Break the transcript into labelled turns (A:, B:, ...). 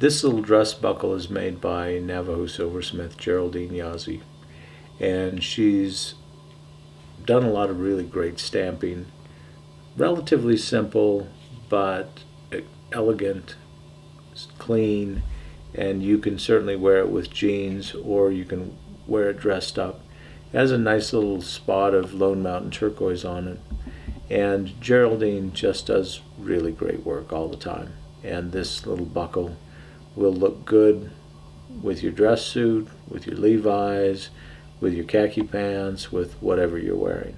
A: This little dress buckle is made by Navajo silversmith Geraldine Yazzie, and she's done a lot of really great stamping. Relatively simple, but elegant, clean, and you can certainly wear it with jeans or you can wear it dressed up. It has a nice little spot of Lone Mountain turquoise on it. And Geraldine just does really great work all the time. And this little buckle will look good with your dress suit, with your Levi's, with your khaki pants, with whatever you're wearing.